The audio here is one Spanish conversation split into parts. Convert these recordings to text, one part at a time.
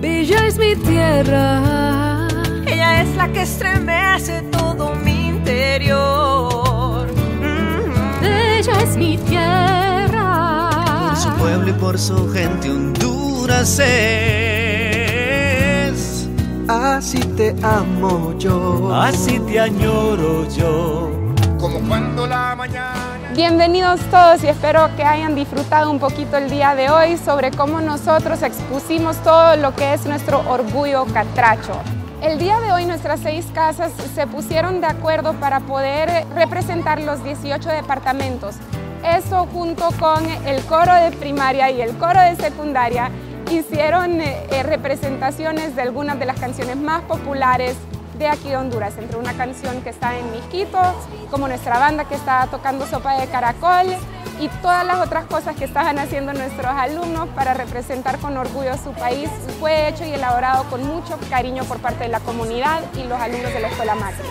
Bella es mi tierra. Ella es la que estremece todo mi interior. Bella es mi tierra. Por su pueblo y por su gente Honduras es. Así te amo yo. Así te añoro yo. Cuando la mañana. Bienvenidos todos y espero que hayan disfrutado un poquito el día de hoy sobre cómo nosotros expusimos todo lo que es nuestro orgullo catracho. El día de hoy nuestras seis casas se pusieron de acuerdo para poder representar los 18 departamentos. Eso junto con el coro de primaria y el coro de secundaria hicieron eh, representaciones de algunas de las canciones más populares de aquí de Honduras, entre una canción que está en Misquito, como nuestra banda que está tocando Sopa de Caracol y todas las otras cosas que estaban haciendo nuestros alumnos para representar con orgullo su país, fue hecho y elaborado con mucho cariño por parte de la comunidad y los alumnos de la Escuela Matriz.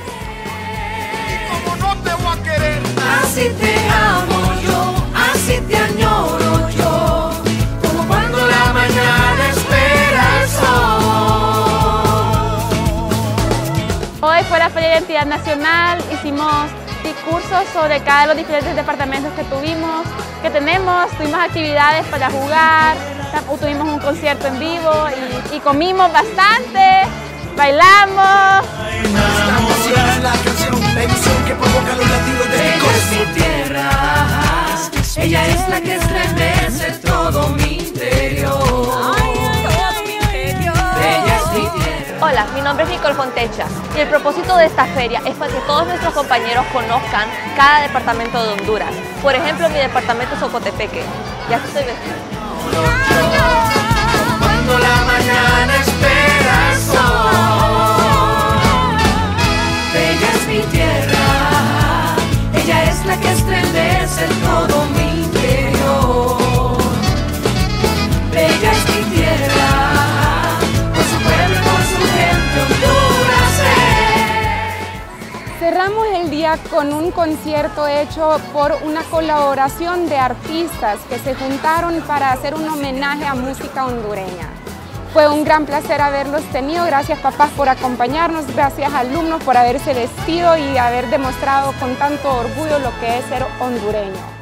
Hoy fue la Feria de Identidad Nacional, hicimos discursos sobre cada de los diferentes departamentos que tuvimos, que tenemos, tuvimos actividades para jugar, tuvimos un concierto en vivo y, y comimos bastante, bailamos. Canción es la mi nombre es Nicole Fontecha y el propósito de esta feria es para que todos nuestros compañeros conozcan cada departamento de Honduras. Por ejemplo, mi departamento es. Ya estoy vestida. El día con un concierto hecho por una colaboración de artistas que se juntaron para hacer un homenaje a música hondureña. Fue un gran placer haberlos tenido, gracias papás por acompañarnos, gracias alumnos por haberse vestido y haber demostrado con tanto orgullo lo que es ser hondureño.